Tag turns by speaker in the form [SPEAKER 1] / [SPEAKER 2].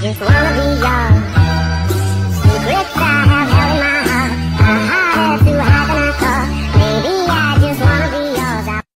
[SPEAKER 1] Just wanna be young.